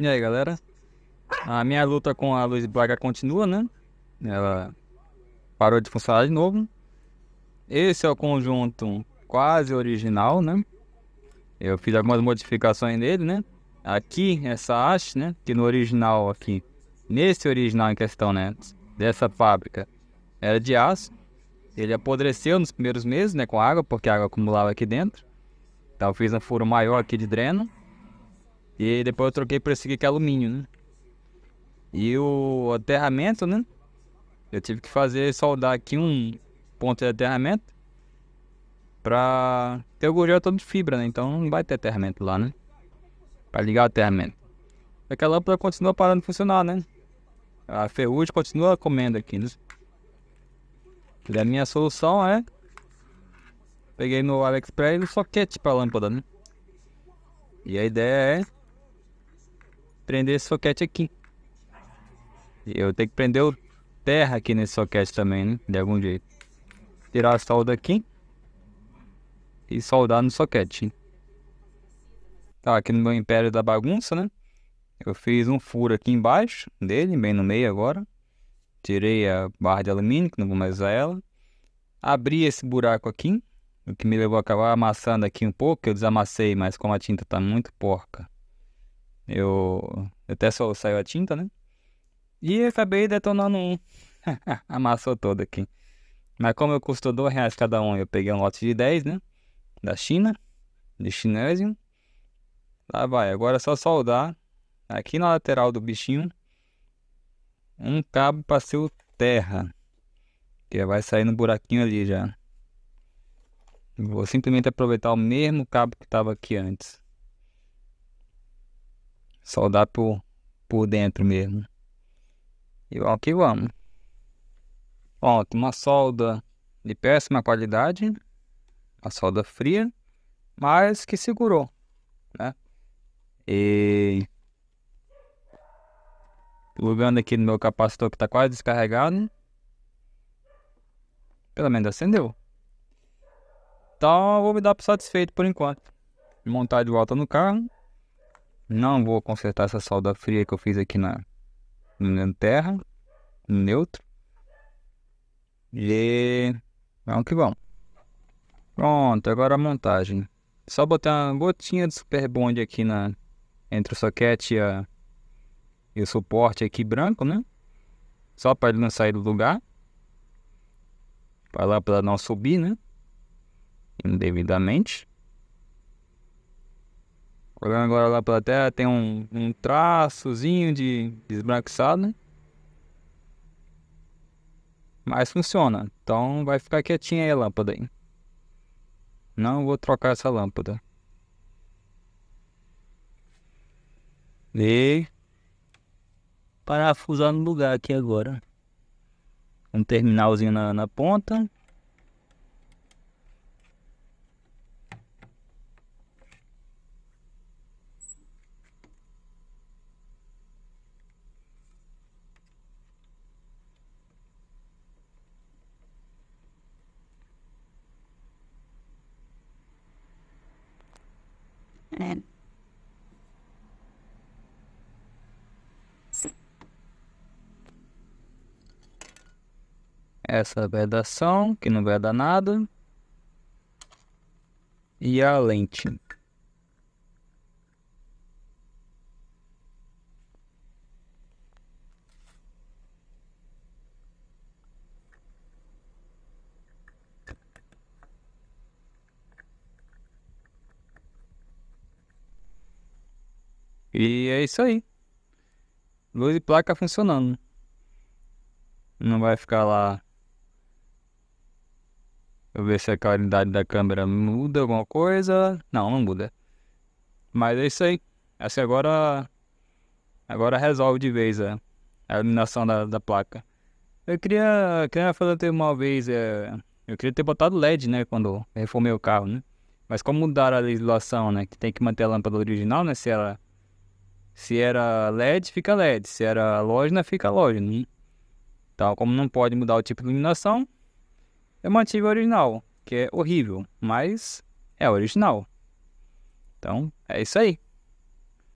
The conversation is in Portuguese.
E aí, galera? A minha luta com a luz Braga continua, né? Ela parou de funcionar de novo. Esse é o conjunto quase original, né? Eu fiz algumas modificações nele, né? Aqui, essa haste, né? Que no original aqui, nesse original em questão, né? Dessa fábrica, era de aço. Ele apodreceu nos primeiros meses, né? Com água, porque a água acumulava aqui dentro. Então eu fiz um furo maior aqui de dreno. E depois eu troquei por esse aqui que é alumínio, né? E o aterramento, né? Eu tive que fazer, soldar aqui um ponto de aterramento. Pra... ter o gurgel todo de fibra, né? Então não vai ter aterramento lá, né? Pra ligar o aterramento. Aquela lâmpada continua parando de funcionar, né? A ferrugem continua comendo aqui, né? E a minha solução é... Peguei no AliExpress o soquete pra lâmpada, né? E a ideia é prender esse soquete aqui. Eu tenho que prender o terra aqui nesse soquete também, né? De algum jeito. Tirar a solda aqui. E soldar no soquete. Tá, aqui no meu império da bagunça, né? Eu fiz um furo aqui embaixo dele, bem no meio agora. Tirei a barra de alumínio, que não vou mais usar ela. Abri esse buraco aqui, o que me levou a acabar amassando aqui um pouco. Eu desamassei, mas como a tinta tá muito porca, eu até só saiu a tinta, né? E acabei detonando um. Amassou todo aqui. Mas como eu custou dois reais cada um, eu peguei um lote de 10, né? Da China, de chinésio. Lá vai, agora é só soldar aqui na lateral do bichinho um cabo para ser o terra. Que vai sair no buraquinho ali já. Vou simplesmente aproveitar o mesmo cabo que estava aqui antes soldar por, por dentro mesmo. E vamos que vamos. Pronto, uma solda de péssima qualidade, a solda fria, mas que segurou, né? E plugando aqui no meu capacitor que está quase descarregado, pelo menos acendeu. Então eu vou me dar por satisfeito por enquanto. Montar de volta no carro não vou consertar essa solda fria que eu fiz aqui na, na terra, no neutro. E vamos que vamos. Pronto, agora a montagem. Só botar uma gotinha de super bond aqui na entre o soquete e, a, e o suporte aqui branco, né? Só para ele não sair do lugar. Para lá para não subir, né? Indevidamente. Olhando agora lá pela terra, tem um, um traçozinho de, esbranquiçado, né? Mas funciona. Então vai ficar quietinha aí a lâmpada aí. Não vou trocar essa lâmpada. E parafusar no lugar aqui agora. Um terminalzinho na, na ponta. É. Essa vedação, que não vai dar nada. E a lente. E é isso aí. Luz e placa funcionando. Não vai ficar lá. Eu ver se a qualidade da câmera muda alguma coisa. Não, não muda. Mas é isso aí. Essa agora. Agora resolve de vez a, a iluminação da, da placa. Eu queria, queria fazer uma vez. É, eu queria ter botado LED, né? Quando reformei o carro, né? Mas como mudaram a legislação, né? Que tem que manter a lâmpada original, né? Se ela se era LED, fica LED. Se era halógena, fica halógena. Né? Então, como não pode mudar o tipo de iluminação, eu mantive o original, que é horrível, mas é original. Então, é isso aí.